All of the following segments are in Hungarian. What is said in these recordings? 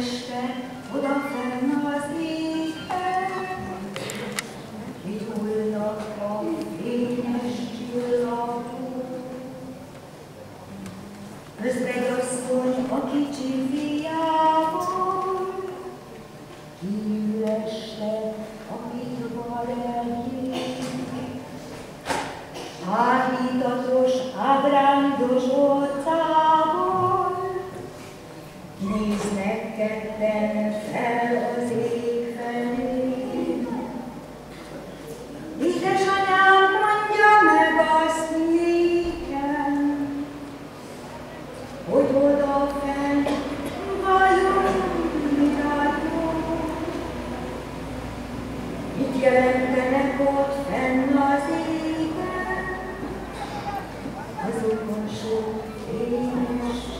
Kiülesnek odafenn az égben, Kihullnak a fényes csillagok. Özvegyasszony a kicsi fiával, Kiülesnek a pitva lelkén. Áhítatos, ábrándos hogy oda fent vajon mit látunk. Mit jelentenek ott fenn az égen, azokon sok fényes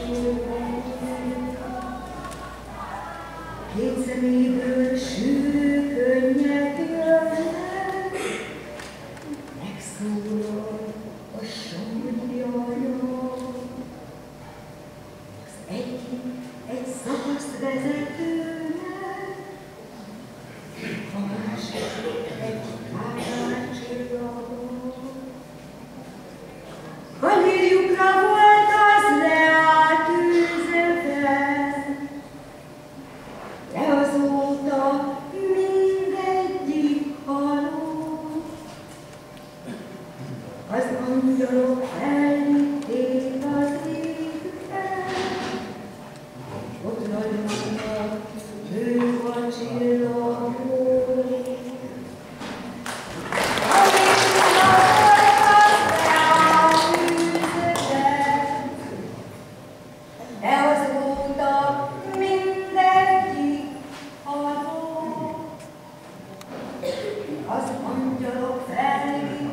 egy szakasz vezetőnek, a másik your family.